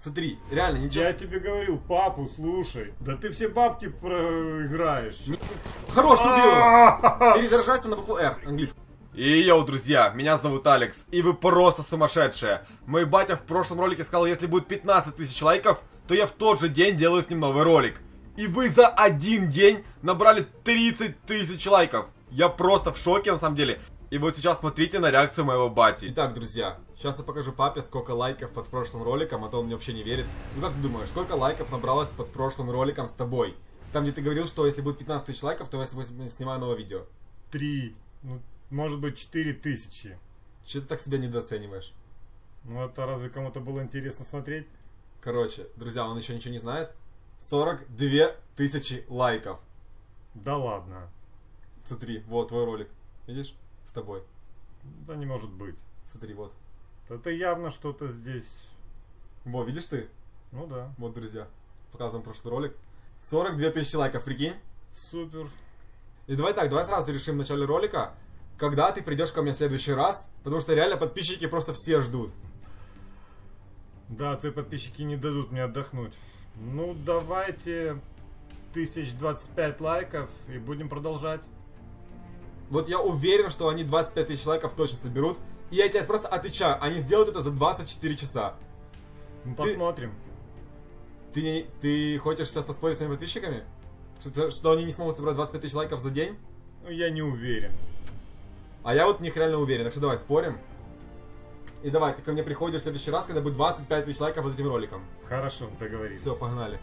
Смотри, реально, ничего... Я тебе говорил, папу, слушай. Да ты все бабки проиграешь. Хорош, убил его! Перезаряжайся на букву R, английский. И йоу, друзья, меня зовут Алекс, и вы просто сумасшедшие. Мой батя в прошлом ролике сказал, если будет 15 тысяч лайков, то я в тот же день делаю с ним новый ролик. И вы за один день набрали 30 тысяч лайков. Я просто в шоке, на самом деле. И вот сейчас смотрите на реакцию моего бати. Итак, друзья, сейчас я покажу папе, сколько лайков под прошлым роликом, а то он мне вообще не верит. Ну как ты думаешь, сколько лайков набралось под прошлым роликом с тобой? Там, где ты говорил, что если будет 15 тысяч лайков, то я с тобой снимаю новое видео. Три, ну, может быть, четыре тысячи. Че ты так себя недооцениваешь? Ну это разве кому-то было интересно смотреть? Короче, друзья, он еще ничего не знает. 42 тысячи лайков. Да ладно. Смотри, вот твой ролик. Видишь? С тобой. Да не может быть. Смотри, вот. Это явно что-то здесь... Во, видишь ты? Ну да. Вот, друзья. Показываем прошлый ролик. 42 тысячи лайков, прикинь? Супер. И давай так, давай сразу решим в начале ролика, когда ты придешь ко мне в следующий раз, потому что реально подписчики просто все ждут. Да, твои подписчики не дадут мне отдохнуть. Ну, давайте 1025 лайков и будем продолжать. Вот я уверен, что они 25 тысяч лайков точно соберут. И я тебе просто отвечаю, они сделают это за 24 часа. Ну, Ты- посмотрим. Ты, не- ты хочешь сейчас поспорить с моими подписчиками? Что, что они не смогут собрать 25 тысяч лайков за день? Ну, я не уверен. А я вот в них реально уверен, так что давай спорим. И давай, ты ко мне приходишь в следующий раз, когда будет 25 тысяч лайков под этим роликом. Хорошо, договорились. Все, погнали.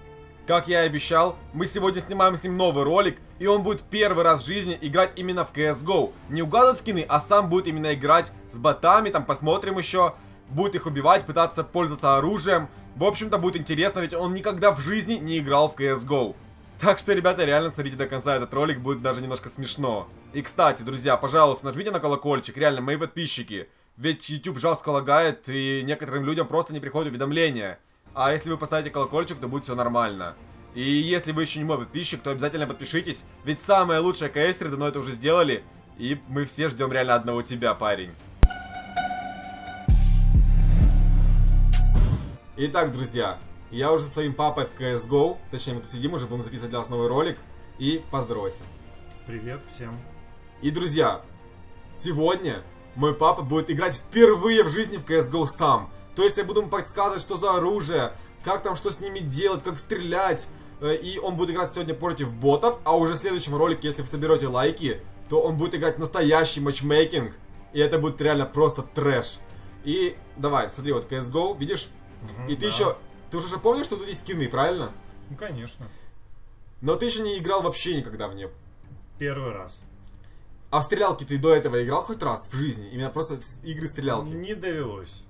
Как я и обещал, мы сегодня снимаем с ним новый ролик, и он будет первый раз в жизни играть именно в CSGO. Не угадывать скины, а сам будет именно играть с ботами, там посмотрим еще. Будет их убивать, пытаться пользоваться оружием. В общем-то будет интересно, ведь он никогда в жизни не играл в CSGO. Так что, ребята, реально смотрите до конца этот ролик, будет даже немножко смешно. И, кстати, друзья, пожалуйста, нажмите на колокольчик, реально, мои подписчики. Ведь YouTube жестко лагает, и некоторым людям просто не приходят уведомления. А если вы поставите колокольчик, то будет все нормально. И если вы еще не мой подписчик, то обязательно подпишитесь, ведь самые лучшие КСеры давно это уже сделали, и мы все ждем реально одного тебя, парень. Итак, друзья, я уже своим папой в CSGO, точнее мы тут сидим уже, будем записывать для вас новый ролик. И поздоровайся. Привет всем. И, друзья, сегодня мой папа будет играть впервые в жизни в CSGO сам. То есть я буду ему подсказывать, что за оружие, как там, что с ними делать, как стрелять. Э, И он будет играть сегодня против ботов, а уже в следующем ролике, если вы соберете лайки, то он будет играть настоящий матчмейкинг. И это будет реально просто трэш. И давай, смотри, вот CSGO, видишь? Мгм, И ты да. еще... Ты уже же помнишь, что тут есть скины, правильно? Ну, конечно. Но ты еще не играл вообще никогда в нее. Первый раз. А в стрелялки ты до этого играл хоть раз в жизни? Именно просто игры стрелялки? Не довелось.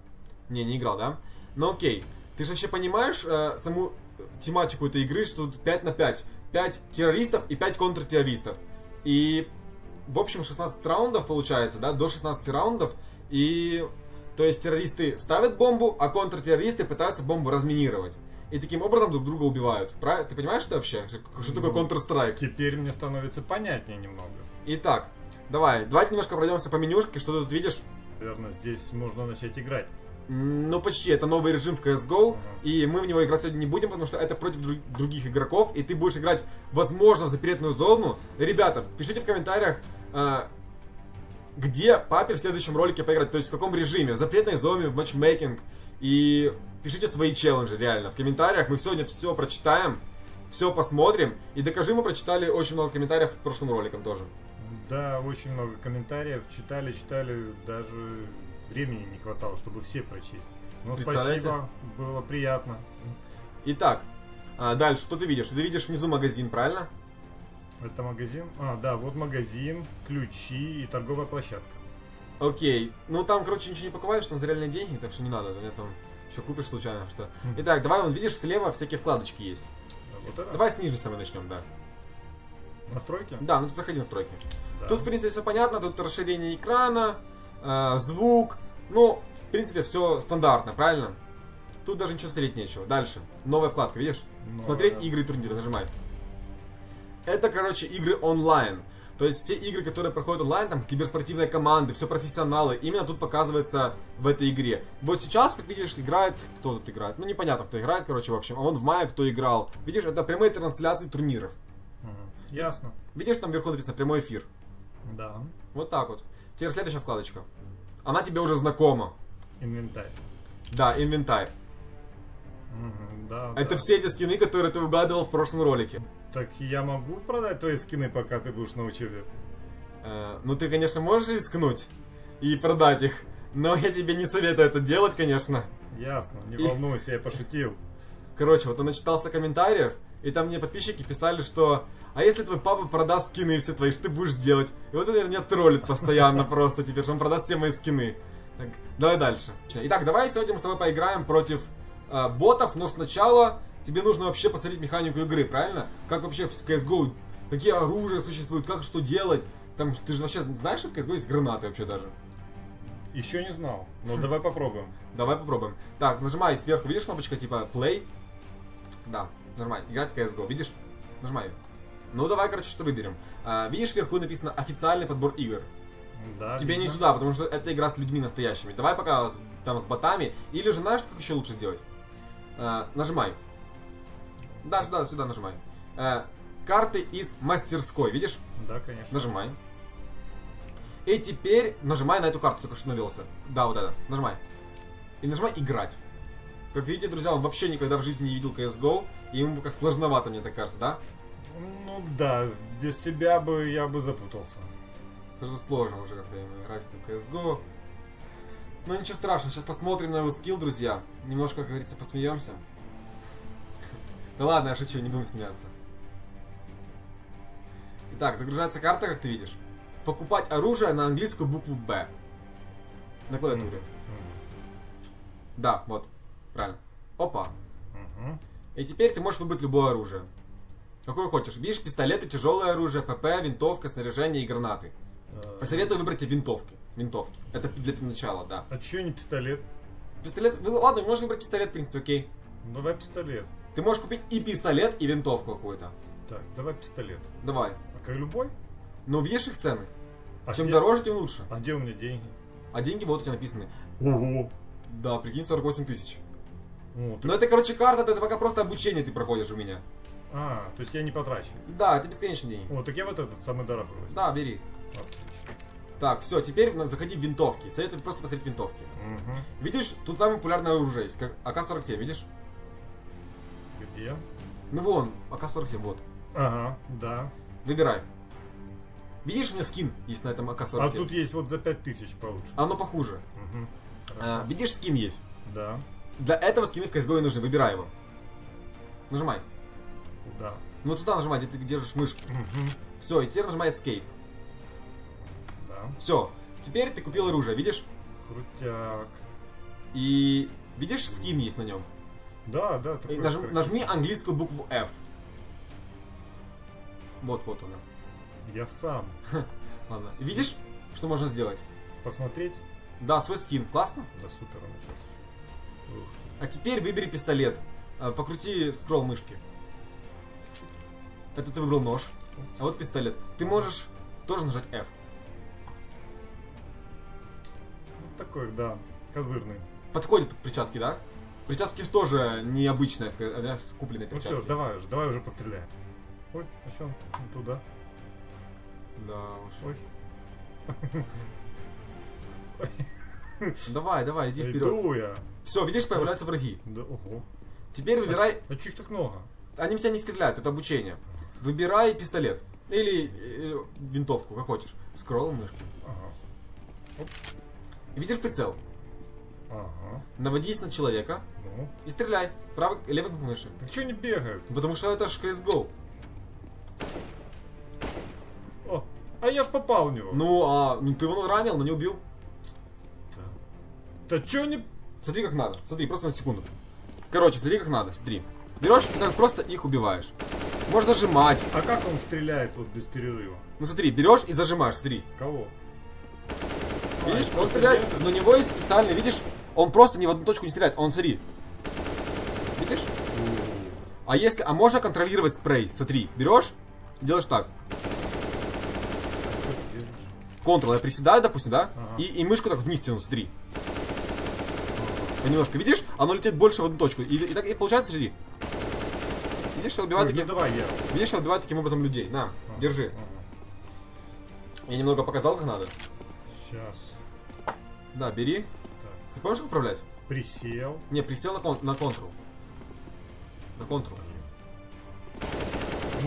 Не, не играл, да? Ну окей. Ты же вообще понимаешь э, саму тематику этой игры, что тут 5 на 5. 5 террористов и 5 контртеррористов. И, в общем, 16 раундов получается, да? До 16 раундов. И, то есть, террористы ставят бомбу, а контртеррористы пытаются бомбу разминировать. И таким образом друг друга убивают. Правильно? Ты понимаешь, что вообще? Что, что такое Ну, Counter-Strike? Теперь мне становится понятнее немного. Итак, давай, давайте немножко пройдемся по менюшке, что ты тут видишь. Наверное, здесь можно начать играть. Ну, почти, это новый режим в CSGO, и мы в него играть сегодня не будем, потому что это против друг- других игроков, и ты будешь играть, возможно, в запретную зону. Ребята, пишите в комментариях, э, где папе в следующем ролике поиграть, то есть в каком режиме, в запретной зоне, в матчмейкинг, и пишите свои челленджи, реально, в комментариях, мы сегодня все прочитаем, все посмотрим, и докажи, мы прочитали очень много комментариев под прошлым роликом тоже. Да, очень много комментариев. Читали, читали, даже времени не хватало, чтобы все прочесть. Но спасибо, было приятно. Итак, а, дальше, что ты видишь? Ты видишь внизу магазин, правильно? Это магазин? А, да, вот магазин, ключи и торговая площадка. Окей. Ну там, короче, ничего не покупаешь, там за реальные деньги, так что не надо. Ты там еще купишь случайно что. Итак, давай, вон, видишь, слева всякие вкладочки есть. Да, вот это? Давай с нижней самой начнем, да. Настройки? Да, ну заходи в настройки. Да. Тут, в принципе, все понятно, тут расширение экрана, э, звук. Ну, в принципе, все стандартно, правильно? Тут даже ничего смотреть нечего. Дальше. Новая вкладка, видишь? Новая. Смотреть игры и турниры, нажимай. Это, короче, игры онлайн. То есть все игры, которые проходят онлайн, там киберспортивные команды, все профессионалы, именно тут показывается в этой игре. Вот сейчас, как видишь, играет, кто тут играет? Ну непонятно, кто играет, короче, в общем. А вон в мае кто играл. Видишь, это прямые трансляции турниров. Ясно. Видишь, там вверху написано прямой эфир. Да. Вот так вот. Теперь следующая вкладочка. Она тебе уже знакома. Инвентарь. Да, инвентарь. Да, Это да. все эти скины, которые ты угадывал в прошлом ролике. Так я могу продать твои скины, пока ты будешь на учебе? Э, ну, ты, конечно, можешь рискнуть и продать их, но я тебе не советую это делать, конечно. Ясно, не И- волнуйся, я пошутил. Короче, вот он начитался комментариев, и там мне подписчики писали, что «А если твой папа продаст скины все твои, что ты будешь делать?» И вот это меня троллит постоянно просто теперь, что он продаст все мои скины. Так, давай дальше. Итак, давай сегодня мы с тобой поиграем против э, ботов, но сначала тебе нужно вообще посмотреть механику игры, правильно? Как вообще в CSGO, какие оружия существуют, как что делать. Там, ты же вообще знаешь, что в CSGO есть гранаты вообще даже? Еще не знал. Ну давай попробуем. Давай попробуем. Так, нажимай сверху, видишь кнопочка типа play? Да, нажимай. Играть в CSGO, видишь? Нажимай. Ну давай, короче, что выберем. А, видишь, вверху написано официальный подбор игр. Да. Тебе не видно. сюда, потому что это игра с людьми настоящими. Давай пока с- там с ботами. Или же знаешь, как еще лучше сделать? А, нажимай. Да, сюда, сюда нажимай. А, карты из мастерской, видишь? Да, конечно. Нажимай. И теперь нажимай на эту карту, только что навелся. Да, вот это. Нажимай. И нажимай играть. Как видите, друзья, он вообще никогда в жизни не видел CSGO, и ему как сложновато, мне так кажется, да? Ну да, без тебя бы я бы запутался. Это же сложно уже как-то играть в CSGO. Но ничего страшного, сейчас посмотрим на его скилл, друзья. Немножко, как говорится, посмеемся. Да ладно, я шучу, не будем смеяться. Итак, загружается карта, как ты видишь. Покупать оружие на английскую букву Б. На клавиатуре. Да, вот. Правильно. Опа. Мгм. И теперь ты можешь выбрать любое оружие. Какое хочешь. Видишь, пистолеты, тяжелое оружие, ПП, винтовка, снаряжение и гранаты. Э, Посоветую выбрать винтовки. Винтовки. Это для начала, да. А чё не пистолет? Пистолет... ладно, можешь выбрать пистолет, в принципе, окей. Ну, Давай пистолет. Ты можешь купить и пистолет, и винтовку какую-то. Так, давай пистолет. Давай. А как любой? Ну, видишь их цены? А Чем где- дороже, тем лучше. А где у меня деньги? А деньги вот у тебя написаны. Ого. Да, прикинь, 48 тысяч. О, ты- Но это, короче, карта, это пока просто обучение ты проходишь у меня. А, то есть я не потрачу. Да, это бесконечные деньги. О, так я вот этот самый дорогой возьму. Да, бери. Отлично. Так, все, теперь на- заходи в винтовки. Советую просто посмотреть винтовки. Мгм. Видишь, тут самое популярное оружие есть, как АК-47, видишь? Где? Ну вон, АК-47, вот. Ага, да. Выбирай. Видишь, у меня скин есть на этом АК-47. А тут есть вот за 5000 получше. Оно похуже. Мгм. Хорошо. А, видишь, скин есть. Да. Для этого скины в CSGO и нужны. Выбирай его. Нажимай. Куда? Ну вот сюда нажимай, где ты держишь мышку. Мгм. Все, и теперь нажимай Escape. Да. Все. Теперь ты купил оружие, видишь? Крутяк. И видишь, скин есть на нем. Да, да. И наж- нажми английскую букву F. Вот, вот она. Я сам. Ладно. Видишь, что можно сделать? Посмотреть? Да, свой скин. Классно? Да супер он сейчас. А теперь выбери пистолет. А, Покрути скролл мышки. Это ты выбрал нож. А вот пистолет. Ты можешь тоже нажать F. Вот такой, да. Козырный. Подходит к перчатке, да? Перчатки ж тоже необычные, а купленные Ну перчатки. все, давай уже, давай уже постреляем. Ой, а что он Ну, туда? Да уж. Ой. Давай, давай, иди вперед. Иду я. Все, видишь, появляются враги. Да, ого. Теперь выбирай. А чё их так много? Они в тебя не стреляют, это обучение. Выбирай пистолет. Или э, винтовку, как хочешь. Скролл мышки. Ага. Видишь прицел? Ага. Наводись на человека Ну. и стреляй. Правой, левой кнопкой мыши. Так что они бегают? Потому что это ж CSGO. О, а я ж попал в него. Ну, а ну ты его ранил, но не убил. Да чё они... Смотри, как надо. Смотри, просто на секунду. Короче, смотри, как надо. Смотри. Берешь и так просто их убиваешь. Можешь зажимать. А как он стреляет вот без перерыва? Ну смотри, берешь и зажимаешь, смотри. Кого? Видишь, А, он стреляет, но у него есть специальный, видишь, он просто ни в одну точку не стреляет, он смотри. Видишь? А если, а можно контролировать спрей, смотри, берешь, делаешь так. Ctrl, я приседаю, допустим, да? Ага. И, и мышку так вниз тяну, смотри. Немножко, видишь? Оно летит больше в одну точку. И, и так и получается, смотри. Видишь, я убиваю Ой, таким... ну давай я. Видишь, я убиваю таким образом людей. На, Ага, держи. ага. Я немного показал, как надо. Сейчас. Да, бери. Так. Ты помнишь, как управлять? Присел. Не, присел на, кон на Ctrl. На Ctrl.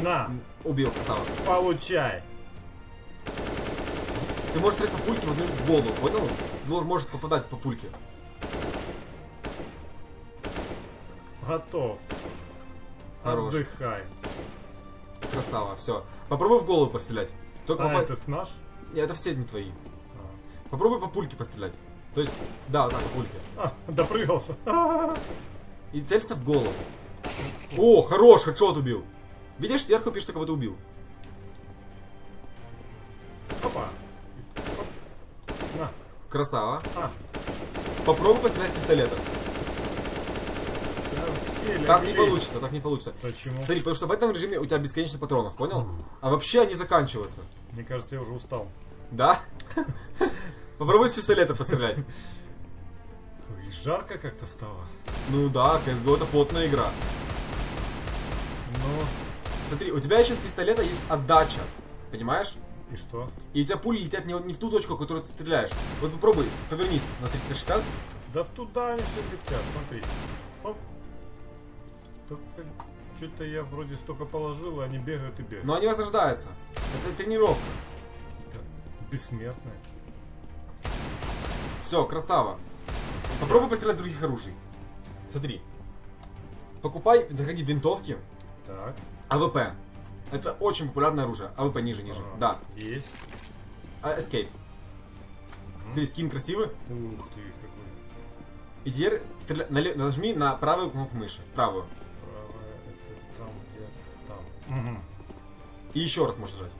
На, Убил, красава. получай. Ты можешь стрелять по пульке в одну в голову, понял? Может попадать по пульке. Готов. Хорош. Отдыхай. Красава, все. Попробуй в голову пострелять. Только А попа- этот наш? Не, это все не твои. А. Попробуй по пульке пострелять. То есть, да, вот так, по пульке. А, допрыгался. И целься в голову. О, хорош, хедшот убил. Видишь, сверху пишет, кого ты убил. Опа. На. Красава. А, Попробуй пострелять с пистолета. Все Так не получится, так не получится. Почему? Смотри, потому что в этом режиме у тебя бесконечно патронов, понял? А вообще они заканчиваются. Мне кажется, я уже устал. Да? Попробуй с пистолета пострелять. Ой, жарко как-то стало. Ну да, CSGO это потная игра. Ну, Смотри, у тебя еще с пистолета есть отдача. Понимаешь? и что? И у тебя пули летят не, не в ту точку, в которую ты стреляешь. Вот попробуй, повернись на 360. Да в туда они все летят, смотри. Только что-то я вроде столько положил, а они бегают и бегают. Но они возрождаются. Это тренировка. Это Бессмертные. Все, красава. Попробуй пострелять с других оружий. Смотри. Покупай, находи винтовки, Так. AWP. Это очень популярное оружие. AWP ниже, ниже. ага. Да. Есть. А, Escape. Смотри, скин красивый. Ух ты, какой. И теперь стреля... нажми на правую кнопку мыши. Правую. Угу. И еще раз можешь нажать.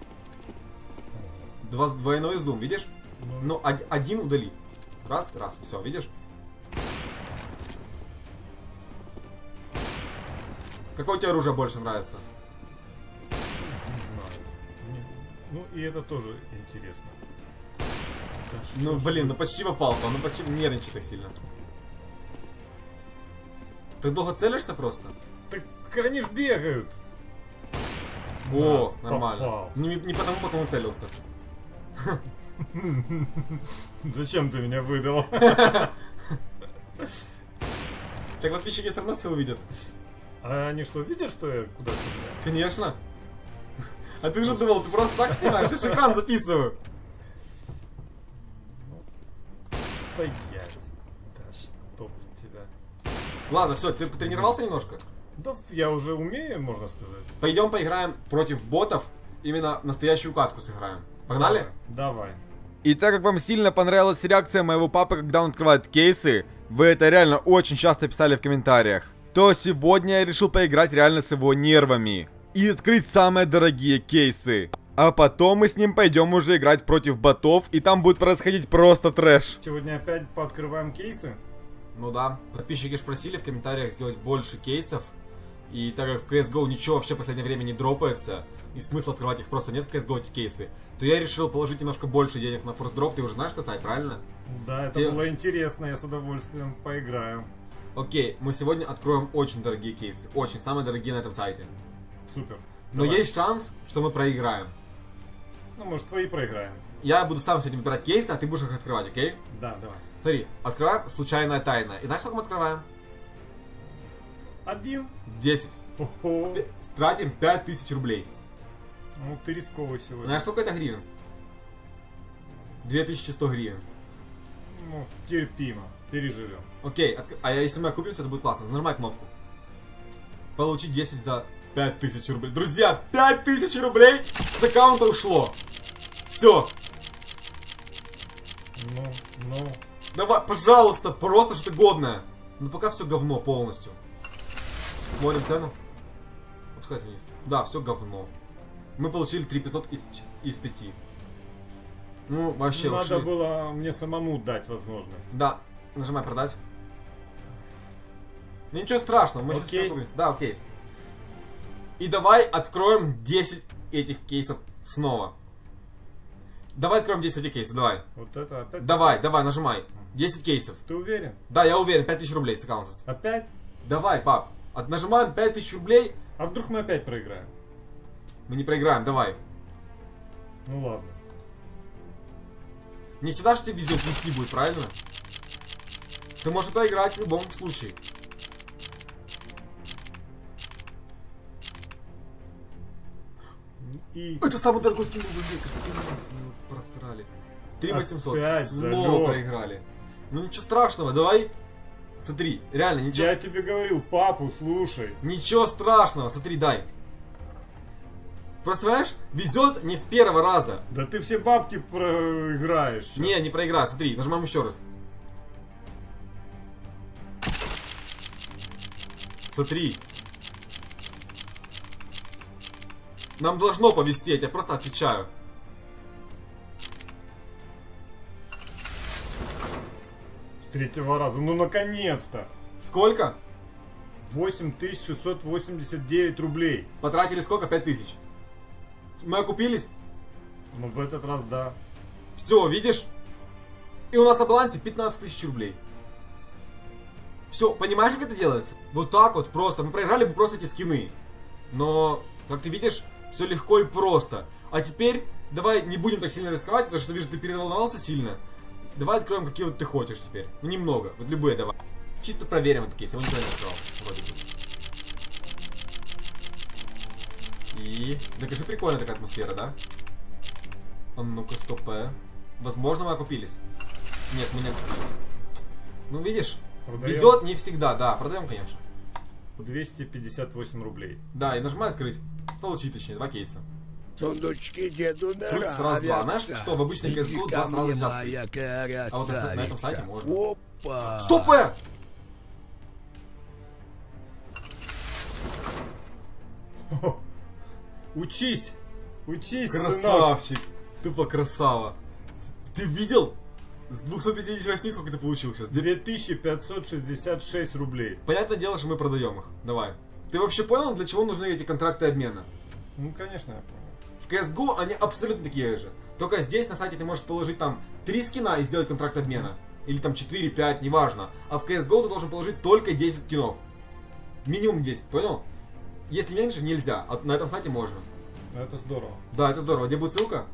Два, двойной зум, видишь? Ну, од- один удали. Раз, раз, все, видишь? Какое тебе оружие больше нравится? Ну и это тоже интересно. Что Ну, блин, ну почти попал, он ну почти нервничай так сильно. Ты долго целишься просто? Так они ж бегают. О, нормально. попал. Не, не потому, по кому целился. Зачем ты меня выдал? Так подписчики все равно все увидят. А они что, видят, что я куда стреляю? Конечно. А ты же думал, ты просто так снимаешь, я же экран записываю. Стоять. Да чтоб тебя. Ладно, все, ты потренировался немножко? Да я уже умею, можно сказать. Пойдем поиграем против ботов, именно настоящую катку сыграем. Погнали? Давай. И так как вам сильно понравилась реакция моего папы, когда он открывает кейсы, вы это реально очень часто писали в комментариях, то сегодня я решил поиграть реально с его нервами и открыть самые дорогие кейсы. А потом мы с ним пойдем уже играть против ботов, и там будет происходить просто трэш. Сегодня опять пооткрываем кейсы. Ну да. Подписчики ж просили в комментариях сделать больше кейсов. И так как в CSGO ничего вообще в последнее время не дропается, и смысла открывать их просто нет в CSGO эти кейсы, то я решил положить немножко больше денег на Force Drop. Ты уже знаешь, что сайт, правильно? Да, это Те- было интересно, я с удовольствием поиграю. Окей, мы сегодня откроем очень дорогие кейсы. Очень, самые дорогие на этом сайте. Супер. Но Давай. есть шанс, что мы проиграем. Ну, может, твои проиграем. Я буду сам сегодня выбирать кейсы, а ты будешь их открывать, окей? Да, давай. Смотри, открываем случайная тайна. И знаешь, сколько мы открываем? Один. 10. Хо-хо. Тратим 5000 рублей. Ну, ты рисковый сегодня. Знаешь, сколько это гривен? 2100 гривен. Ну, терпимо. Переживем. Окей, отк- а если мы окупимся, это будет классно. Нажимай кнопку. Получить 10 за 5000 рублей. Друзья, 5000 рублей с аккаунта ушло. Все, Ну, ну. давай, пожалуйста, просто что-то годное. Ну пока все говно полностью. Смотрим цену. Опускайся вниз. Да, все говно. Мы получили 3500 из, ч- из 5. Ну, вообще Надо ушли. было мне самому дать возможность. Да, нажимай продать. Ничего страшного, мы Окей. сейчас окупимся. Да, окей. И давай откроем 10 этих кейсов снова. Давай откроем 10 кейсов, давай. Вот это опять? Давай, давай, нажимай. 10 кейсов. Ты уверен? Да, я уверен, 5000 рублей с аккаунта. Опять? Давай, пап. От нажимаем 5000 рублей, А вдруг мы опять проиграем? мы не проиграем, давай. Ну ладно. Не всегда же тебе везет вести будет, правильно? Ты можешь проиграть в любом случае. И Это самый дорогой скин в игре, мы его просрали. 3800. Опять Снова залёт. проиграли. Ну ничего страшного, давай. Смотри, реально, ничего, я тебе говорил, папу, слушай. ничего страшного, смотри, дай. Просто, понимаешь, везет не с первого раза. Да ты все бабки проиграешь. щас. Не, не проиграй, смотри, нажимаем еще раз. Смотри. Нам должно повезти, я тебе просто отвечаю. С третьего раза. Ну наконец-то. Сколько? 8689 рублей. Потратили сколько? 5000. Мы окупились? Ну в этот раз да. Все, видишь? И у нас на балансе 15 тысяч рублей. Все, понимаешь, как это делается? Вот так вот просто. Мы проиграли бы просто эти скины. Но, как ты видишь, все легко и просто. А теперь давай не будем так сильно рисковать, потому что вижу, ты переволновался сильно. Давай откроем, какие вот ты хочешь теперь. Ну, немного. Вот любые давай. Чисто проверим кейс. Я его никогда не открывал. Вроде бы. И... Да, конечно, прикольная такая атмосфера, да? А ну-ка, стоп. э. Возможно, мы окупились. Нет, мы не окупились. Ну, видишь, Продаем везет не всегда, да, продаем, конечно. 258 рублей. Да, и нажимай открыть. Получи, точнее, два кейса. Сундучки деду Плюс раз два. Знаешь, нравятся. что в обычной CSGO два сразу моя А вот на, этом сайте можно. Опа! Стоп! Учись! Учись, сынок! Красавчик! Тупо красава. Ты видел? С 258 сколько ты получил сейчас? 2566 рублей. Понятное дело, что мы продаем их. Давай. Ты вообще понял, для чего нужны эти контракты обмена? Ну, конечно, я понял. В CSGO они абсолютно такие же. Только здесь на сайте ты можешь положить там 3 скина и сделать контракт обмена. Или там 4, 5, неважно. А в CSGO ты должен положить только 10 скинов. Минимум 10, понял? Если меньше, нельзя. А на этом сайте можно. Ну, Это здорово. Да, это здорово. Где будет ссылка?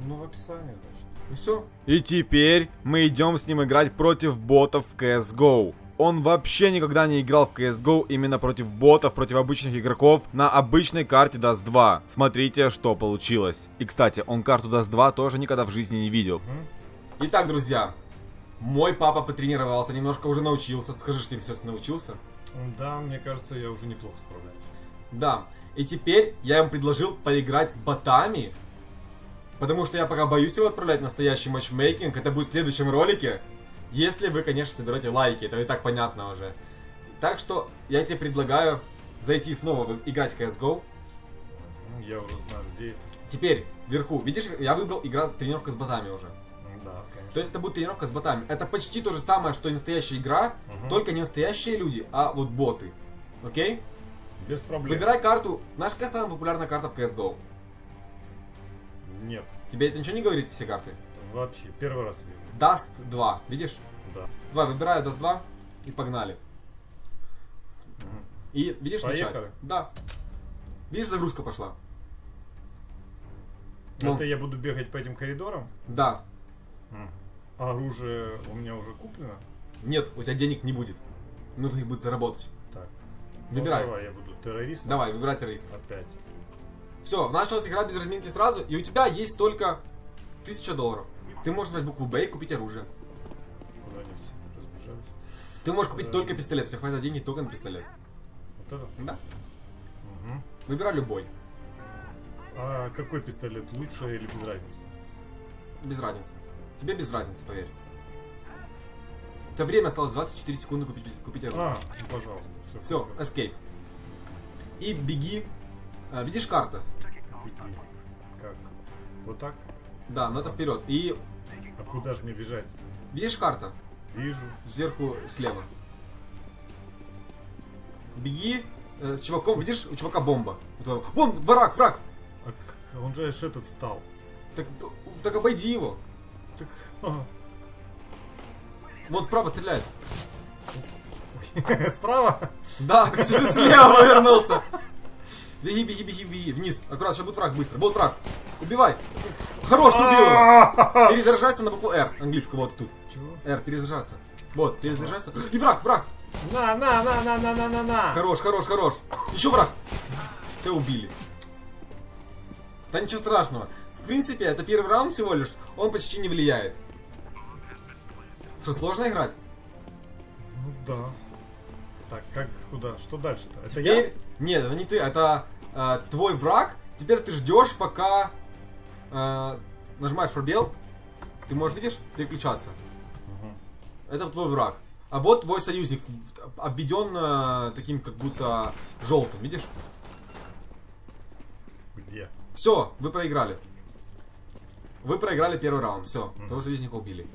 Ну, в описании, значит. И все. И теперь мы идем с ним играть против ботов в CSGO. Он вообще никогда не играл в CSGO именно против ботов, против обычных игроков на обычной карте Dust 2. Смотрите, что получилось. И, кстати, он карту Dust 2 тоже никогда в жизни не видел. Итак, друзья. Мой папа потренировался, немножко уже научился. Скажи, что ты им все-таки научился? Да, мне кажется, я уже неплохо справляюсь. Да. И теперь я им предложил поиграть с ботами. Потому что я пока боюсь его отправлять в настоящий матчмейкинг. Это будет в следующем ролике. Если вы, конечно, соберете лайки. Это и так понятно уже. Так что я тебе предлагаю зайти снова в- играть в CSGO. Ну, Я уже знаю, где это. Теперь, вверху, видишь, я выбрал игра тренировка с ботами уже. Да, конечно. То есть это будет тренировка с ботами. Это почти то же самое, что и настоящая игра, Мгм. только не настоящие люди, а вот боты. Окей? Без проблем. Выбирай карту. Наша какая самая популярная карта в CSGO? Нет, Тебе это ничего не говорит, все карты? вообще, первый раз вижу. Dust 2, видишь? Да. Давай, выбираю Dust 2 и погнали. Мгм. И видишь начать? Поехали. Да. Видишь, загрузка пошла? Ну. Это я буду бегать по этим коридорам? Да. А оружие у меня уже куплено? Нет, у тебя денег не будет. Нужно их будет заработать. Так. Выбирай. Ну, давай, я буду террористом. Давай, выбирай террориста. Опять. Все, началась игра без разминки сразу, и у тебя есть только 1000 долларов. Ты можешь брать букву Б и купить оружие. Ты можешь купить только пистолет, у тебя хватит денег только на пистолет. Вот это? Да. Мгм. Выбирай любой. А какой пистолет лучше или без разницы? Без разницы. Тебе без разницы, поверь. У тебя время осталось 24 секунды купить, купить оружие. А, ну, пожалуйста. Все. Все, escape. И беги. А, видишь карта? Как? Вот так? Да, но это вперед. И А куда же мне бежать? видишь карта? Вижу. Сверху слева. Беги э, с чуваком, видишь, у чувака бомба. Вон, враг, враг! А он же аж этот стал. Так, так обойди его. Так, ага. Вон справа стреляет. Справа? Да, ты слева повернулся. Беги, беги, беги, беги. Вниз. Аккуратно, сейчас будет враг быстро. Вот враг. Убивай. Хорош, ты убил его. Перезаряжайся на букву R. Английскую вот тут. Чего? R, перезаряжаться. Вот, перезаряжайся. И враг, враг. На, на, на, на, на, на, на, на. Хорош, хорош, хорош. Еще враг. Тебя убили. Да ничего страшного. В принципе, это первый раунд всего лишь. Он почти не влияет. Что, сложно играть? Ну да. Так, как, куда? Что дальше-то? Это Теперь... Нет, это не ты, это э, твой враг. Теперь ты ждешь, пока э, нажимаешь пробел. Ты можешь, видишь, переключаться. Это твой враг. А вот твой союзник обведен э, таким, как будто желтым, видишь? Где? Все, вы проиграли. Вы проиграли первый раунд, все. Мгм. Того союзника убили.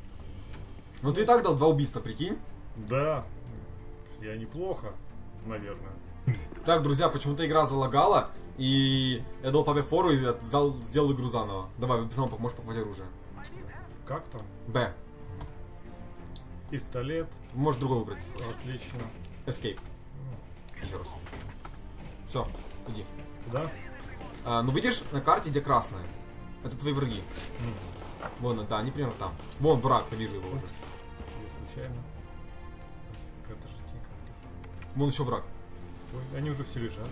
Ну ты и так дал два убийства, прикинь. Да. Я неплохо, наверное. Так, друзья, почему-то игра залагала, и я дал папе фору и отдал- сделал игру заново. Давай, снова можешь покупать оружие. Как там? Б. Пистолет. Можешь другой выбрать. Отлично. Escape. Еще раз. Все, иди. Куда? А, ну видишь на карте, где красное? Это твои враги. М. Вон, да, они примерно там. Вон враг, вижу его уже. Я случайно. Как-то же не как-то. Вон еще враг. Ой, они уже все лежат.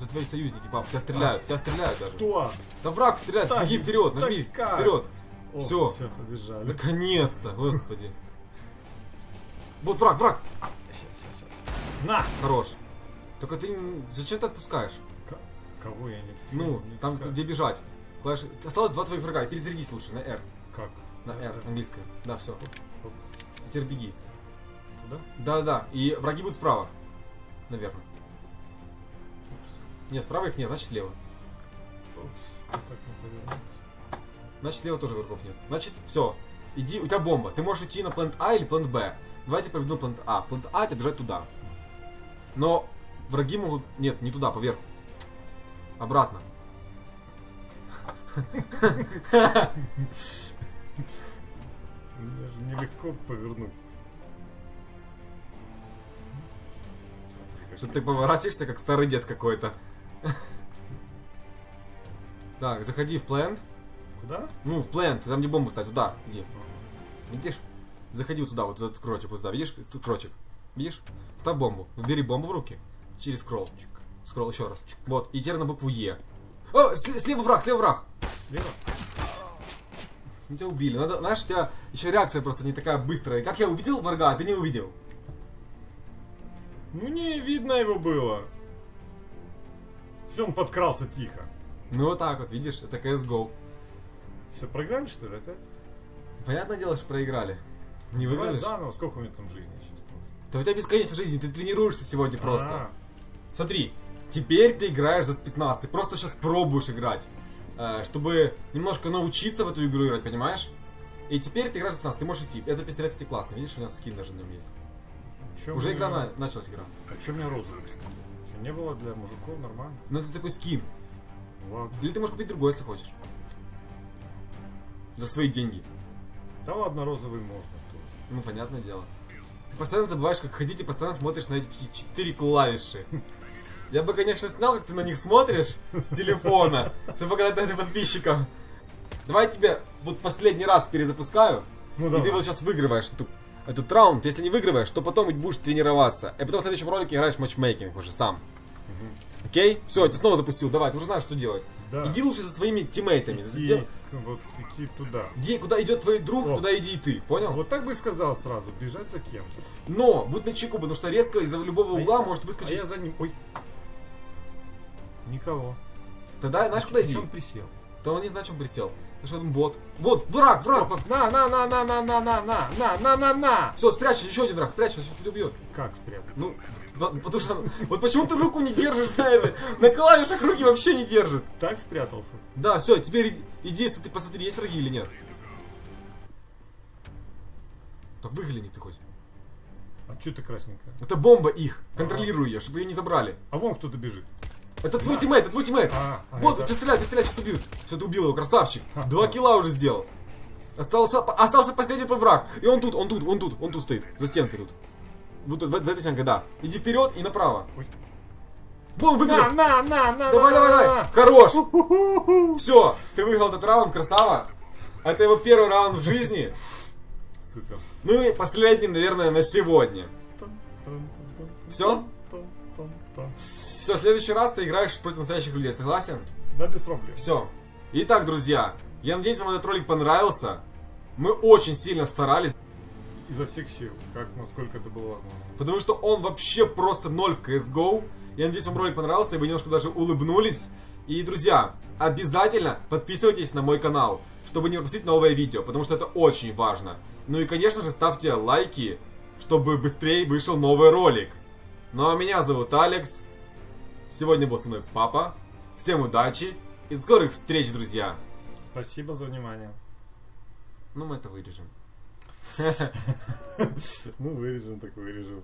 Это твои союзники, пап. Тебя стреляют, тебя стреляют даже. Кто? Да враг стреляет, Так, беги вперед, нажми так вперед. О, Всё. Все, побежали. Наконец-то, господи. Вот враг, враг. Щас, щас, щас. На! Хорош. Только ты зачем ты отпускаешь? К- Кого я не пущу? Ну, Не там пускаю. где бежать. Клавиш... Осталось два твоих врага. Перезарядись лучше на R. Как? На R, английская. Да, все. Оп. Теперь беги. Куда? Да-да. И враги будут справа. Наверное. Нет, справа их нет, значит слева. Мне повернуть? Значит слева тоже врагов нет. Значит, все. Иди, у тебя бомба. Ты можешь идти на планет А или планет Б. Давайте проведу планет А. Планет А это бежать туда. Но враги могут... Нет, не туда, поверху. Обратно. Мне же нелегко повернуть. Что ты поворачиваешься, как старый дед какой-то. Так, заходи в плент. Куда? Ну, в плент, там где бомбу ставить, туда, иди. Видишь? Заходи вот сюда, вот за этот крочек, вот сюда, видишь? Крочек. Видишь? Ставь бомбу. Бери бомбу в руки. Через скролл. Скролл еще раз. Вот, и теперь на букву Е. О, слева враг, слева враг. Слева? Ну, Тебя убили. Надо, знаешь, у тебя еще реакция просто не такая быстрая. Как я увидел врага, а ты не увидел. Ну не видно его было. Все, он подкрался тихо. Ну вот так вот, видишь, это CSGO. Все, проиграли что ли опять? Понятное дело, что проиграли. Не Давай выиграешь? заново, сколько у меня там жизни еще осталось? Да у тебя бесконечная жизнь, ты тренируешься сегодня просто. А, Смотри, теперь ты играешь за спецназ, ты просто сейчас пробуешь играть, э, чтобы немножко научиться в эту игру играть, понимаешь? И теперь ты играешь за спецназ, ты можешь идти. Это пистолет, кстати, классный, видишь, у нас скин даже на нем есть. чё Уже мне- игра на- началась игра. А что у меня розовый пистолет? Не было для мужиков нормально? Но это такой скин. Ну Ладно. Или ты можешь купить другой, если хочешь. За свои деньги. Да ладно, розовый можно тоже. Ну, понятное дело. Ты постоянно забываешь, как ходить, и постоянно смотришь на эти четыре клавиши. Я бы, конечно, снял, как ты на них смотришь с телефона, чтобы показать это подписчикам. Давай я тебе вот последний раз перезапускаю, Ну и ты вот сейчас выигрываешь эту- этот раунд. Если не выигрываешь, то потом будешь тренироваться. И потом в следующем ролике играешь матчмейкинг уже сам. Окей? Все, я тебя снова запустил. Давай, ты уже знаешь, что делать. Да. Иди лучше за своими тиммейтами. За Идти, тем- вот идти туда. Где, куда идет твой друг, О. туда иди и ты. Понял? Вот так бы и сказал сразу, бежать за кем-то. Но будь на чеку, потому что резко из-за любого А угла я- может А выскочить. я за ним. Ой. Никого. Тогда знаешь, куда иди? Он присел? Да он не знает, чем присел. Потому что он бот. Вот, враг, враг! На, на, на, на, на, на, на, на, на, на, на, на. Все, спрячь, еще один враг, спрячь, он сейчас тебя убьет. Как спрятать? Ну, потому что... Вот почему ты руку не держишь на это? На клавишах руки вообще не держит. Так спрятался. Да, все, теперь иди, иди, если ты посмотри, есть враги или нет. Так выгляни ты хоть. А что ты красненькая? Это бомба их. Контролируй ее, чтобы ее не забрали. А вон кто-то бежит. Это твой тиммейт, это твой тиммейт. А, а Вот, это- тебя стреляют, тебя стреляют, сейчас убьют. Все, ты убил его, красавчик. Два килла уже сделал. Остался, остался последний твой враг. И он тут, он тут, он тут, он тут стоит. За стенкой тут. Вот за этой стенкой, да. Иди вперед и направо. Ой. Вон, выбежал. На, на, на, на, Давай, на, давай, на, давай. на. Хорош. Все, ты выиграл этот раунд, красава. Это его первый раунд в жизни. Супер. Ну и последний, наверное, на сегодня. Всё? Все, в следующий раз ты играешь против настоящих людей, согласен? Да, без проблем. Все. Итак, друзья, я надеюсь, вам этот ролик понравился. Мы очень сильно старались, Изо всех сил, как насколько это было возможно. потому что он вообще просто ноль в CSGO. Я надеюсь, вам ролик понравился, и вы немножко даже улыбнулись. И, друзья, обязательно подписывайтесь на мой канал, чтобы не пропустить новое видео, потому что это очень важно. Ну и, конечно же, ставьте лайки, чтобы быстрее вышел новый ролик. Ну а меня зовут Алекс. Сегодня был со мной папа. Всем удачи и до скорых встреч, друзья. Спасибо за внимание. Ну, мы это вырежем. Ну, вырежем, так вырежем.